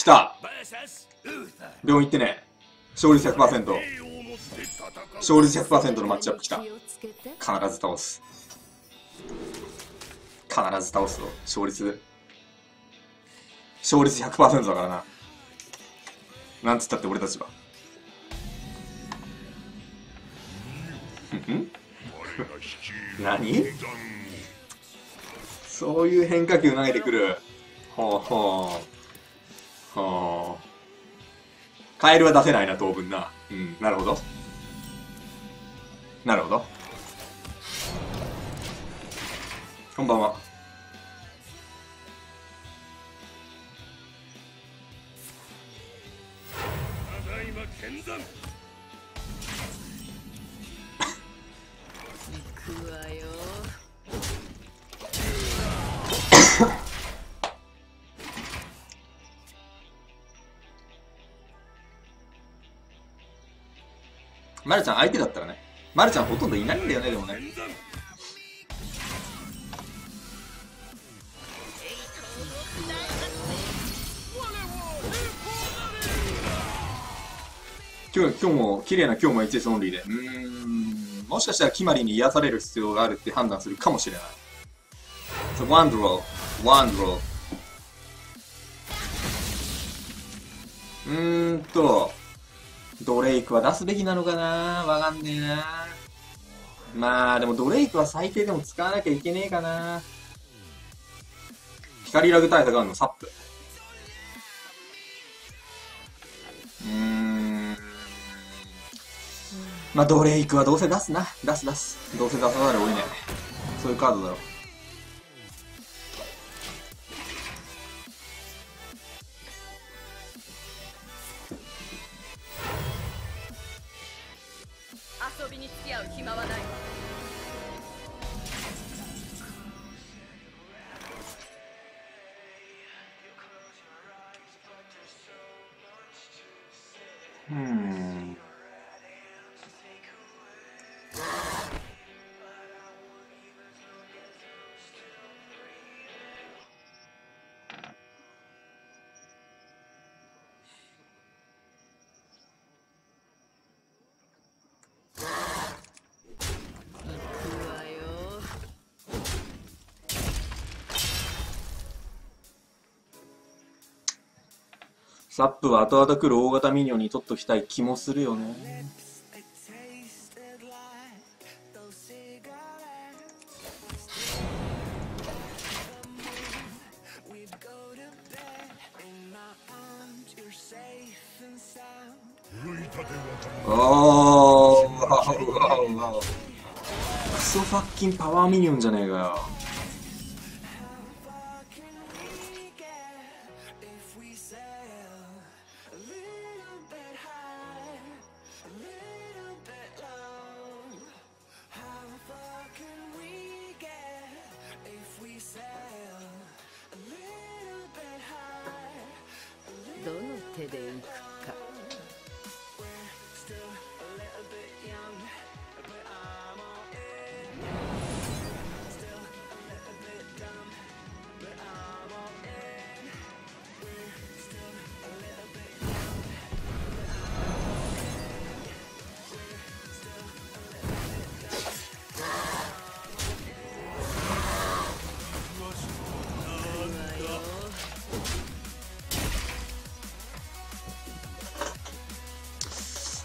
来た。病院行ってね。勝率100%勝率100%のマッチアップ来た。必ず倒す。必ず倒すぞ。勝率。勝率100%だからな。なんつったって俺たちは。何？そういう変化球投げてくる。ほうほう。はあ。カエルは出せないな当分な。うん。なるほど。なるほど。こんばんは。まるちゃん相手だったらね。まるちゃんほとんどいないんだよねでもね。今日今日も綺麗な今日も HS オンリーで。うーんもしかしたら決まりに癒される必要があるって判断するかもしれない。So one draw one draw. うーんと。ドレイクは出すべきなのかな？わかんねえな。まあでもドレイクは最低でも使わなきゃいけねえかな。光ラグ対策あるの？サップ。うーん。まあドレイクはどうせ出すな。出す出す。どうせ出さざるを得ねえそういうカードだろ。遊びに付き合う暇はないわ。サップは後々来る大型ミニオンに取っときたい気もするよね。おー。クソファッキンパワーミニオンじゃねえかよ。ど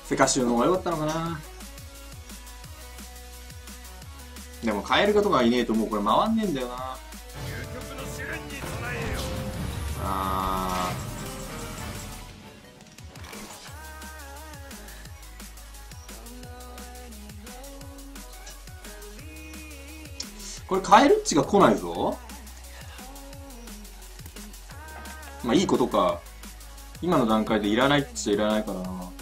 セカシューの方が良かったのかな。でもカエルガとかいねえともうこれ回んねえんだよな。あー。これカエルっちが来ないぞ。まあいいことか。今の段階でいらないっちゃいらないからな。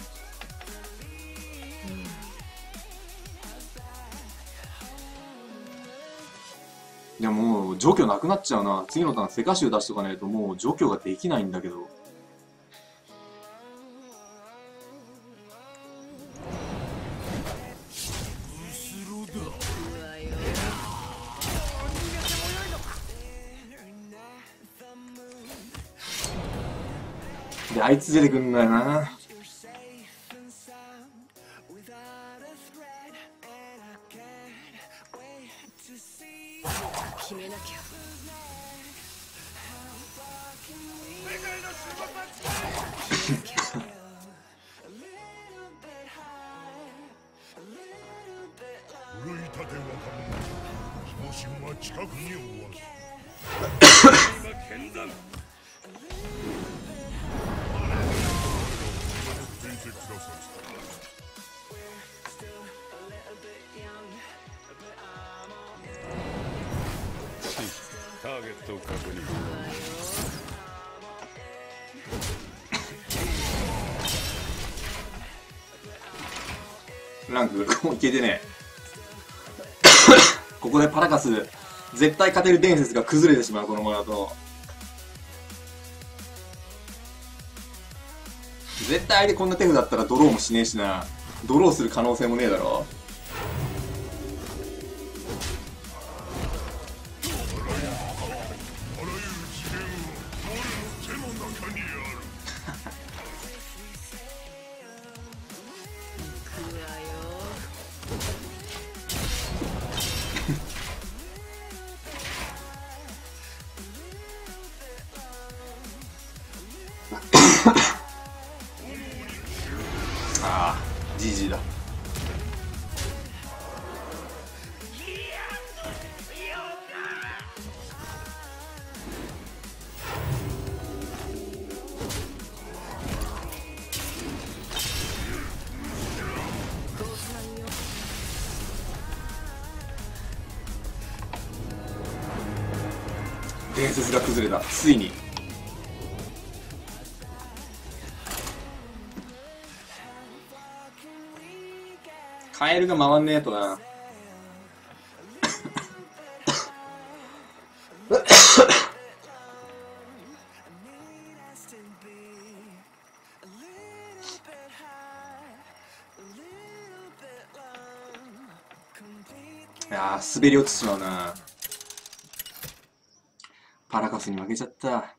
でもう除去なくなっちゃうな次のターンセカシュ出しとかないともう除去ができないんだけどで、あいつ出てくんのよな。決めなきゃ。奮い立て若者昇進は近くにおわず今剣山伝説くださいターゲット確認ランク、こういけてね。ここでパラカス、絶対勝てる伝説が崩れてしまう、このままだと。絶対相手こんな手札だったらドローもしねえしな。ドローする可能性もねえだろ。ああ、GG だ。伝説が崩れた。ついに。カエルが回んねえとな。いやー、滑り落ちてしまうな。パラカスに負けちゃった。